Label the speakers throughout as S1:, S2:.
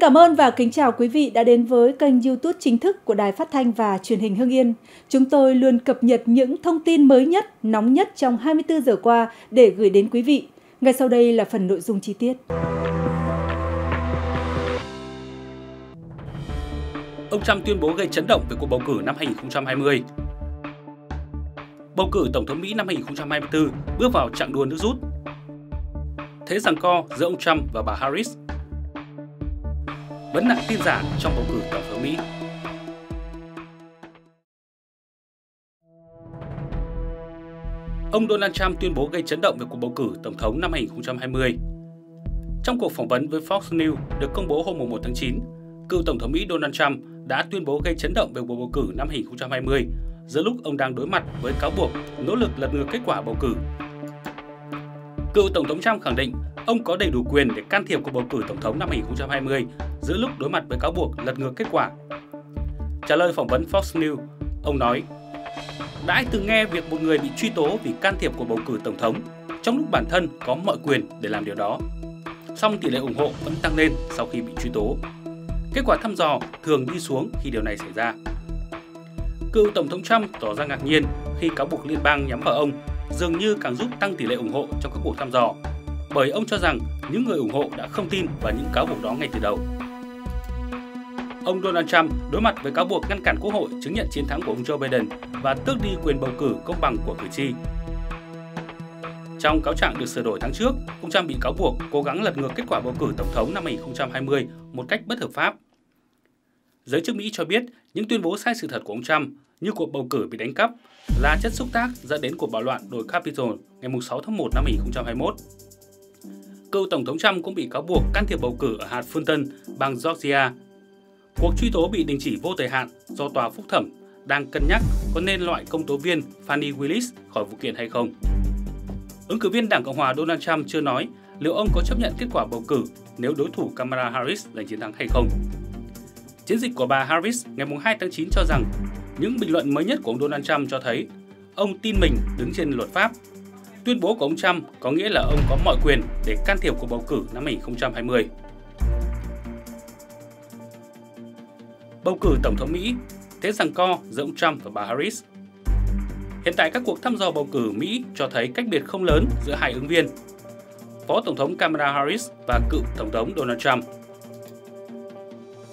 S1: cảm ơn và kính chào quý vị đã đến với kênh YouTube chính thức của Đài Phát thanh và Truyền hình Hưng Yên. Chúng tôi luôn cập nhật những thông tin mới nhất, nóng nhất trong 24 giờ qua để gửi đến quý vị. Ngay sau đây là phần nội dung chi tiết.
S2: Ông Trump tuyên bố gây chấn động về cuộc bầu cử năm 2020. Bầu cử Tổng thống Mỹ năm 2024 bước vào chặng đua nước rút. Thế rằng co giữa ông Trump và bà Harris vấn nạn tin giả trong bầu cử tổng thống Mỹ. Ông Donald Trump tuyên bố gây chấn động về cuộc bầu cử tổng thống năm 2020. Trong cuộc phỏng vấn với Fox News được công bố hôm 1 tháng 9, cựu tổng thống Mỹ Donald Trump đã tuyên bố gây chấn động về cuộc bầu cử năm 2020 giữa lúc ông đang đối mặt với cáo buộc nỗ lực lật ngược kết quả bầu cử. Cựu tổng thống Trump khẳng định ông có đầy đủ quyền để can thiệp cuộc bầu cử tổng thống năm 2020 giữa lúc đối mặt với cáo buộc lật ngược kết quả. Trả lời phỏng vấn Fox News, ông nói, đã ai từng nghe việc một người bị truy tố vì can thiệp cuộc bầu cử tổng thống trong lúc bản thân có mọi quyền để làm điều đó. Song tỷ lệ ủng hộ vẫn tăng lên sau khi bị truy tố. Kết quả thăm dò thường đi xuống khi điều này xảy ra. Cựu Tổng thống Trump tỏ ra ngạc nhiên khi cáo buộc liên bang nhắm vào ông dường như càng giúp tăng tỷ lệ ủng hộ trong các cuộc thăm dò, bởi ông cho rằng những người ủng hộ đã không tin vào những cáo buộc đó ngay từ đầu. Ông Donald Trump đối mặt với cáo buộc ngăn cản Quốc hội chứng nhận chiến thắng của ông Joe Biden và tước đi quyền bầu cử công bằng của cử tri. Trong cáo trạng được sửa đổi tháng trước, ông Trump bị cáo buộc cố gắng lật ngược kết quả bầu cử tổng thống năm 2020 một cách bất hợp pháp. Giới chức Mỹ cho biết những tuyên bố sai sự thật của ông Trump như cuộc bầu cử bị đánh cắp là chất xúc tác dẫn đến cuộc bạo loạn đồi Capitol ngày 6 tháng 1 năm 2021. Cựu Tổng thống Trump cũng bị cáo buộc can thiệp bầu cử ở hạt Fulton, bang Georgia Cuộc truy tố bị đình chỉ vô thời hạn do tòa phúc thẩm đang cân nhắc có nên loại công tố viên Fanny Willis khỏi vụ kiện hay không. Ứng cử viên Đảng Cộng hòa Donald Trump chưa nói liệu ông có chấp nhận kết quả bầu cử nếu đối thủ Kamala Harris giành chiến thắng hay không. Chiến dịch của bà Harris ngày 2 tháng 9 cho rằng những bình luận mới nhất của ông Donald Trump cho thấy ông tin mình đứng trên luật pháp. Tuyên bố của ông Trump có nghĩa là ông có mọi quyền để can thiệp cuộc bầu cử năm 2020. bầu cử Tổng thống Mỹ, thế rằng co giữa ông Trump và bà Harris. Hiện tại các cuộc thăm dò bầu cử Mỹ cho thấy cách biệt không lớn giữa hai ứng viên, Phó Tổng thống Kamala Harris và cựu Tổng thống Donald Trump.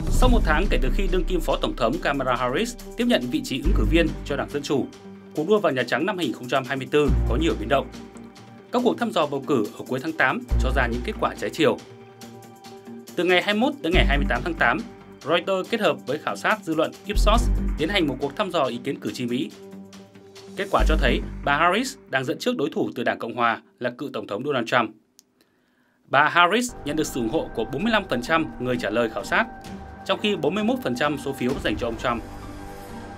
S2: Sau một tháng kể từ khi đương kim Phó Tổng thống Kamala Harris tiếp nhận vị trí ứng cử viên cho Đảng Dân Chủ, cuộc đua vào Nhà Trắng năm 2024 có nhiều biến động. Các cuộc thăm dò bầu cử ở cuối tháng 8 cho ra những kết quả trái chiều. Từ ngày 21 đến ngày 28 tháng 8, Reuters kết hợp với khảo sát dư luận Ipsos tiến hành một cuộc thăm dò ý kiến cử tri Mỹ. Kết quả cho thấy bà Harris đang dẫn trước đối thủ từ Đảng Cộng Hòa là cựu Tổng thống Donald Trump. Bà Harris nhận được sự ủng hộ của 45% người trả lời khảo sát, trong khi 41% số phiếu dành cho ông Trump.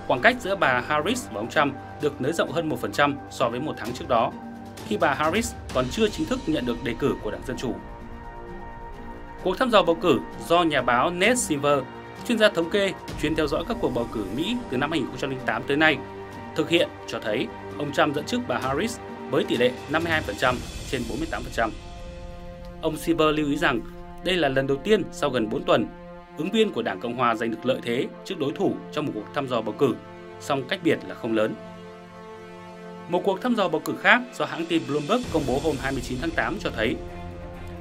S2: Khoảng cách giữa bà Harris và ông Trump được nới rộng hơn 1% so với một tháng trước đó, khi bà Harris còn chưa chính thức nhận được đề cử của Đảng Dân Chủ. Cuộc thăm dò bầu cử do nhà báo Ned Silver, chuyên gia thống kê chuyên theo dõi các cuộc bầu cử Mỹ từ năm 2008 tới nay, thực hiện cho thấy ông Trump dẫn trước bà Harris với tỷ lệ 52% trên 48%. Ông Silver lưu ý rằng đây là lần đầu tiên sau gần 4 tuần, ứng viên của Đảng Cộng Hòa giành được lợi thế trước đối thủ trong một cuộc thăm dò bầu cử, song cách biệt là không lớn. Một cuộc thăm dò bầu cử khác do hãng tin Bloomberg công bố hôm 29 tháng 8 cho thấy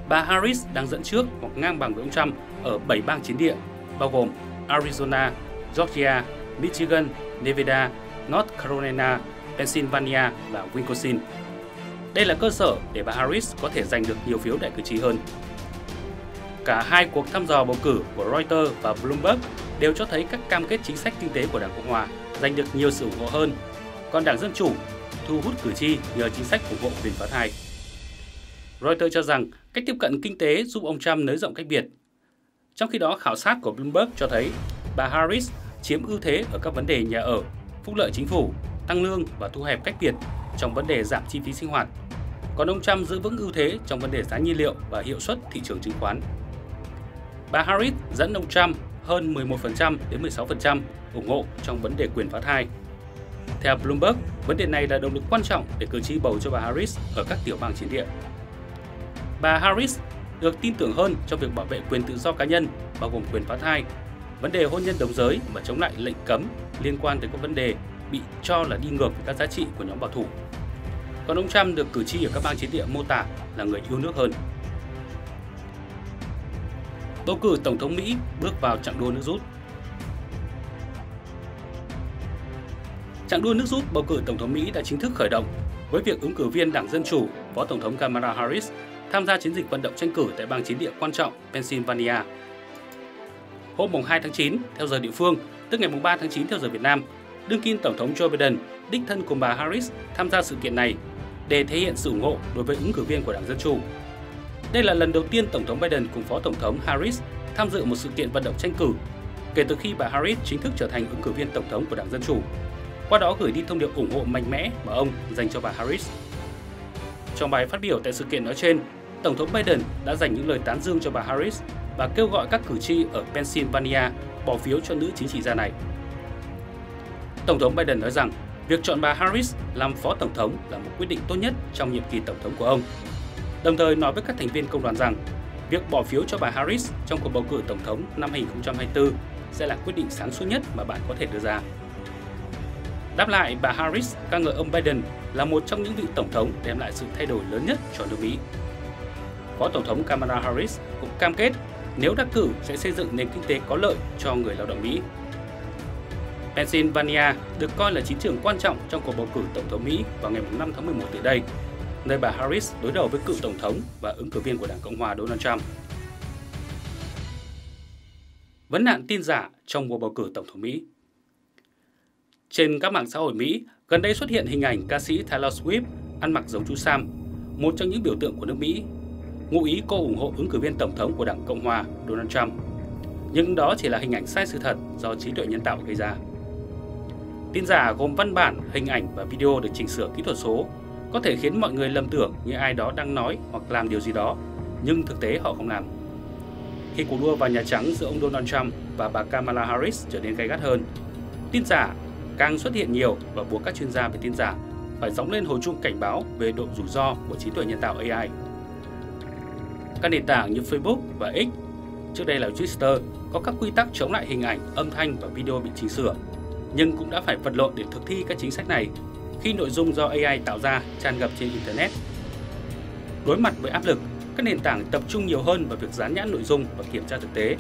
S2: bà Harris đang dẫn trước hoặc ngang bằng với ông Trump ở 7 bang chiến địa, bao gồm Arizona, Georgia, Michigan, Nevada, North Carolina, Pennsylvania và Wisconsin. Đây là cơ sở để bà Harris có thể giành được nhiều phiếu đại cử tri hơn. Cả hai cuộc thăm dò bầu cử của Reuters và Bloomberg đều cho thấy các cam kết chính sách kinh tế của Đảng Cộng hòa giành được nhiều sự ủng hộ hơn, còn Đảng Dân Chủ thu hút cử tri nhờ chính sách ủng hộ quyền phá thai. Reuters cho rằng cách tiếp cận kinh tế giúp ông Trump nới rộng cách biệt. Trong khi đó, khảo sát của Bloomberg cho thấy bà Harris chiếm ưu thế ở các vấn đề nhà ở, phúc lợi chính phủ, tăng lương và thu hẹp cách biệt trong vấn đề giảm chi phí sinh hoạt. Còn ông Trump giữ vững ưu thế trong vấn đề giá nhiên liệu và hiệu suất thị trường chứng khoán. Bà Harris dẫn ông Trump hơn 11% đến 16% ủng hộ trong vấn đề quyền phá thai. Theo Bloomberg, vấn đề này là động lực quan trọng để cử tri bầu cho bà Harris ở các tiểu bang chiến địa. Bà Harris được tin tưởng hơn trong việc bảo vệ quyền tự do cá nhân, bao gồm quyền phá thai, vấn đề hôn nhân đồng giới và chống lại lệnh cấm liên quan tới các vấn đề bị cho là đi ngược với các giá trị của nhóm bảo thủ. Còn ông Trump được cử tri ở các bang chiến địa mô tả là người yêu nước hơn. Bầu cử Tổng thống Mỹ bước vào chặng đua nước rút. Chặng đua nước rút bầu cử Tổng thống Mỹ đã chính thức khởi động với việc ứng cử viên Đảng Dân Chủ, Phó Tổng thống Kamala Harris tham gia chiến dịch vận động tranh cử tại bang chiến địa quan trọng Pennsylvania. Hôm 2 tháng 9, theo giờ địa phương, tức ngày 3 tháng 9 theo giờ Việt Nam, đương kim Tổng thống Joe Biden, đích thân cùng bà Harris tham gia sự kiện này để thể hiện sự ủng hộ đối với ứng cử viên của Đảng Dân Chủ. Đây là lần đầu tiên Tổng thống Biden cùng Phó Tổng thống Harris tham dự một sự kiện vận động tranh cử kể từ khi bà Harris chính thức trở thành ứng cử viên Tổng thống của Đảng Dân Chủ. Qua đó gửi đi thông điệp ủng hộ mạnh mẽ mà ông dành cho bà Harris. Trong bài phát biểu tại sự kiện nói trên, Tổng thống Biden đã dành những lời tán dương cho bà Harris và kêu gọi các cử tri ở Pennsylvania bỏ phiếu cho nữ chính trị gia này. Tổng thống Biden nói rằng việc chọn bà Harris làm phó tổng thống là một quyết định tốt nhất trong nhiệm kỳ tổng thống của ông. Đồng thời nói với các thành viên công đoàn rằng việc bỏ phiếu cho bà Harris trong cuộc bầu cử tổng thống năm 2024 sẽ là quyết định sáng suốt nhất mà bạn có thể đưa ra. Đáp lại, bà Harris ca ngợi ông Biden là một trong những vị tổng thống đem lại sự thay đổi lớn nhất cho nước Mỹ. Phó Tổng thống Kamala Harris cũng cam kết nếu đắc cử sẽ xây dựng nền kinh tế có lợi cho người lao động Mỹ. Pennsylvania được coi là chiến trường quan trọng trong cuộc bầu cử Tổng thống Mỹ vào ngày 5 tháng 11 tới đây, nơi bà Harris đối đầu với cựu Tổng thống và ứng cử viên của Đảng Cộng hòa Donald Trump. Vấn nạn tin giả trong cuộc bầu cử Tổng thống Mỹ trên các mạng xã hội Mỹ, gần đây xuất hiện hình ảnh ca sĩ Taylor Swift ăn mặc giống chú Sam, một trong những biểu tượng của nước Mỹ ngụ ý cô ủng hộ ứng cử viên tổng thống của Đảng Cộng hòa Donald Trump. Nhưng đó chỉ là hình ảnh sai sự thật do trí tuệ nhân tạo gây ra. Tin giả gồm văn bản, hình ảnh và video được chỉnh sửa kỹ thuật số, có thể khiến mọi người lầm tưởng như ai đó đang nói hoặc làm điều gì đó, nhưng thực tế họ không làm. Khi cuộc đua vào Nhà Trắng giữa ông Donald Trump và bà Kamala Harris trở nên gay gắt hơn, tin giả càng xuất hiện nhiều và buộc các chuyên gia về tin giả phải gióng lên hồi chuông cảnh báo về độ rủi ro của trí tuệ nhân tạo AI. Các nền tảng như Facebook và X, trước đây là Twitter, có các quy tắc chống lại hình ảnh, âm thanh và video bị chỉnh sửa, nhưng cũng đã phải vật lộn để thực thi các chính sách này khi nội dung do AI tạo ra tràn ngập trên Internet. Đối mặt với áp lực, các nền tảng tập trung nhiều hơn vào việc dán nhãn nội dung và kiểm tra thực tế,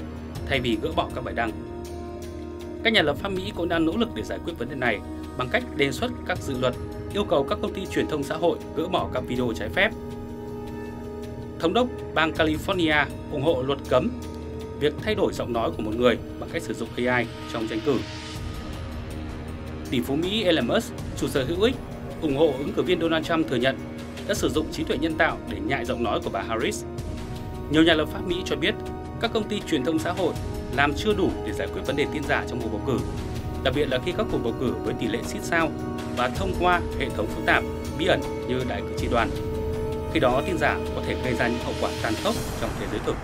S2: thay vì gỡ bỏ các bài đăng. Các nhà lập pháp Mỹ cũng đang nỗ lực để giải quyết vấn đề này bằng cách đề xuất các dự luật yêu cầu các công ty truyền thông xã hội gỡ bỏ các video trái phép Thống đốc bang California ủng hộ luật cấm việc thay đổi giọng nói của một người bằng cách sử dụng AI trong tranh cử. Tỷ phú Mỹ Elon Musk, chủ sở hữu X, ủng hộ ứng cử viên Donald Trump thừa nhận đã sử dụng trí tuệ nhân tạo để nhại giọng nói của bà Harris. Nhiều nhà lập pháp Mỹ cho biết các công ty truyền thông xã hội làm chưa đủ để giải quyết vấn đề tin giả trong cuộc bầu cử, đặc biệt là khi các cuộc bầu cử với tỷ lệ xít sao và thông qua hệ thống phức tạp, bí ẩn như đại cử tri đoàn. Khi đó tin giả có thể gây ra những hậu quả tàn khốc trong thế giới thực.